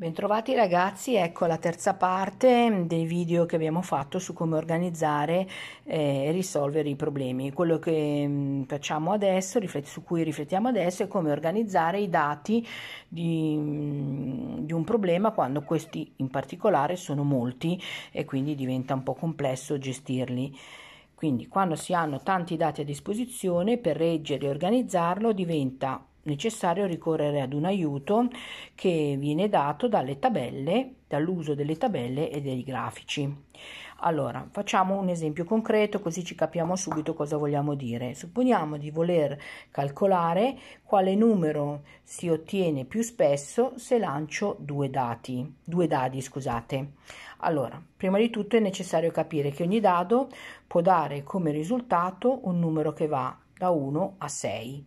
Bentrovati ragazzi, ecco la terza parte dei video che abbiamo fatto su come organizzare eh, e risolvere i problemi. Quello che mm, facciamo adesso, su cui riflettiamo adesso, è come organizzare i dati di, mm, di un problema quando questi in particolare sono molti e quindi diventa un po' complesso gestirli. Quindi quando si hanno tanti dati a disposizione per reggere e organizzarlo diventa necessario ricorrere ad un aiuto che viene dato dalle tabelle, dall'uso delle tabelle e dei grafici. Allora, facciamo un esempio concreto così ci capiamo subito cosa vogliamo dire. Supponiamo di voler calcolare quale numero si ottiene più spesso se lancio due dati, due dadi, scusate. Allora, prima di tutto è necessario capire che ogni dado può dare come risultato un numero che va da 1 a 6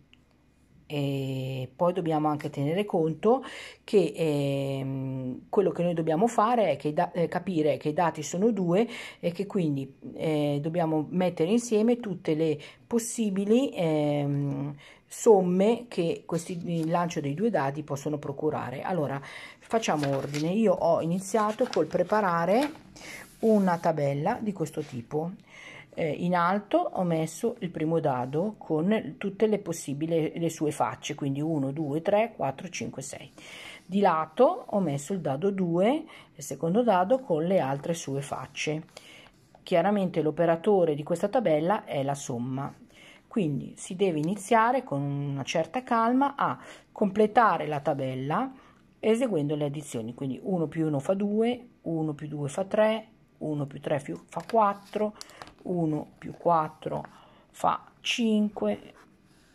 e poi dobbiamo anche tenere conto che eh, quello che noi dobbiamo fare è che da- eh, capire che i dati sono due e che quindi eh, dobbiamo mettere insieme tutte le possibili ehm, somme che questi, il lancio dei due dati possono procurare. Allora facciamo ordine. Io ho iniziato col preparare una tabella di questo tipo eh, in alto ho messo il primo dado con tutte le possibili le sue facce, quindi 1, 2, 3, 4, 5, 6. Di lato ho messo il dado 2, il secondo dado con le altre sue facce. Chiaramente l'operatore di questa tabella è la somma. Quindi si deve iniziare con una certa calma a completare la tabella eseguendo le addizioni. Quindi 1 più 1 fa 2, 1 più 2 fa 3, 1 più 3 fa 4, 1 più 4 fa 5,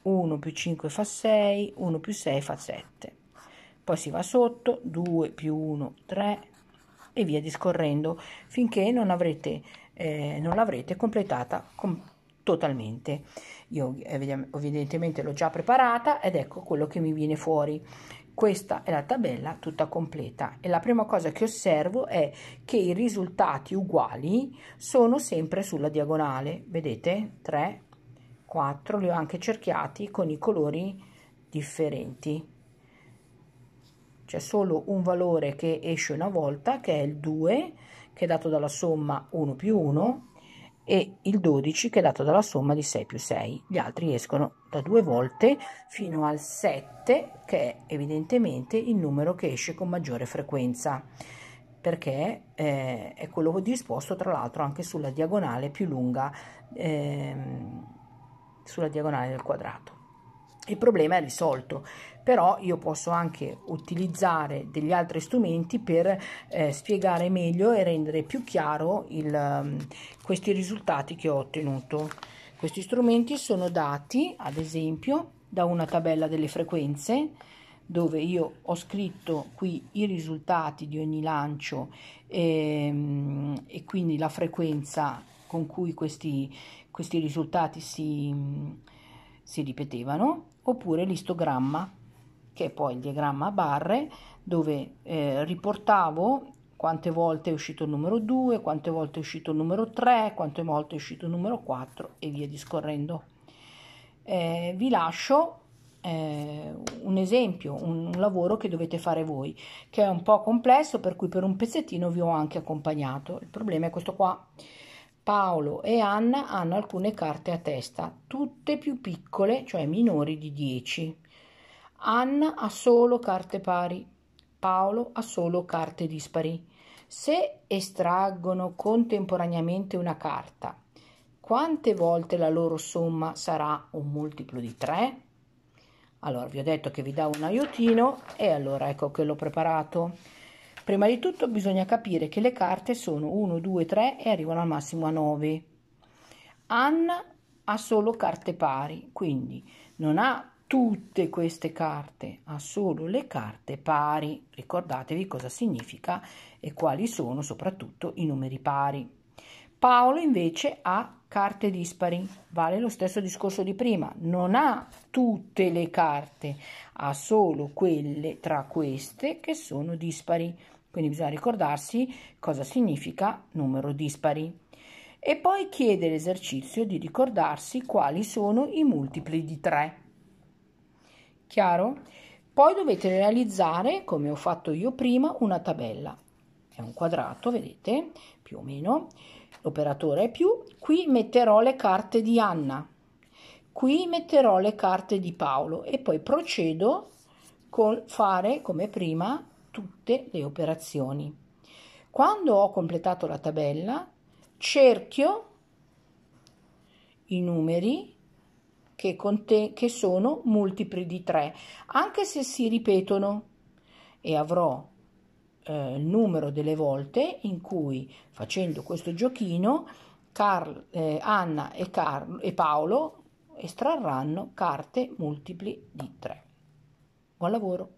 1 più 5 fa 6, 1 più 6 fa 7. Poi si va sotto, 2 più 1, 3 e via discorrendo finché non, avrete, eh, non l'avrete completata com- totalmente. Io evidentemente l'ho già preparata ed ecco quello che mi viene fuori. Questa è la tabella tutta completa e la prima cosa che osservo è che i risultati uguali sono sempre sulla diagonale. Vedete? 3, 4, li ho anche cerchiati con i colori differenti. C'è solo un valore che esce una volta, che è il 2, che è dato dalla somma 1 più 1, e il 12 che è dato dalla somma di 6 più 6. Gli altri escono da due volte fino al 7 che è evidentemente il numero che esce con maggiore frequenza perché eh, è quello disposto tra l'altro anche sulla diagonale più lunga ehm, sulla diagonale del quadrato il problema è risolto, però io posso anche utilizzare degli altri strumenti per eh, spiegare meglio e rendere più chiaro il, um, questi risultati che ho ottenuto. Questi strumenti sono dati, ad esempio, da una tabella delle frequenze dove io ho scritto qui i risultati di ogni lancio ehm, e quindi la frequenza con cui questi, questi risultati si, si ripetevano oppure l'istogramma, che è poi il diagramma a barre, dove eh, riportavo quante volte è uscito il numero 2, quante volte è uscito il numero 3, quante volte è uscito il numero 4 e via discorrendo. Eh, vi lascio eh, un esempio, un, un, lavoro che dovete fare voi, che è un po' complesso, per cui per un pezzettino vi ho anche accompagnato. Il problema è questo qua. Paolo e Anna hanno alcune carte a testa, tutte più piccole, cioè minori di 10. Anna ha solo carte pari, Paolo ha solo carte dispari. Se estraggono contemporaneamente una carta, quante volte la loro somma sarà un multiplo di 3? Allora, vi ho detto che vi dà un aiutino e allora ecco che l'ho preparato. Prima di tutto bisogna capire che le carte sono 1, 2, 3 e arrivano al massimo a 9. Anna ha solo carte pari, quindi non ha tutte queste carte, ha solo le carte pari. Ricordatevi cosa significa e quali sono soprattutto i numeri pari. Paolo invece ha carte dispari, vale lo stesso discorso di prima, non ha tutte le carte, ha solo quelle tra queste che sono dispari. Quindi bisogna ricordarsi cosa significa numero dispari. E poi chiede l'esercizio di ricordarsi quali sono i multipli di 3. Chiaro? Poi dovete realizzare, come ho fatto io prima, una tabella. È un quadrato, vedete, più o meno. L'operatore è più. Qui metterò le carte di Anna. Qui metterò le carte di Paolo e poi procedo con fare, come prima, tutte le operazioni. Quando ho completato la tabella, cerchio i numeri che, conte- che sono multipli di 3, anche se si ripetono, e avrò eh, il numero delle volte in cui facendo questo giochino Carl, eh, Anna e, Carlo, e Paolo estrarranno carte multipli di 3. Buon lavoro!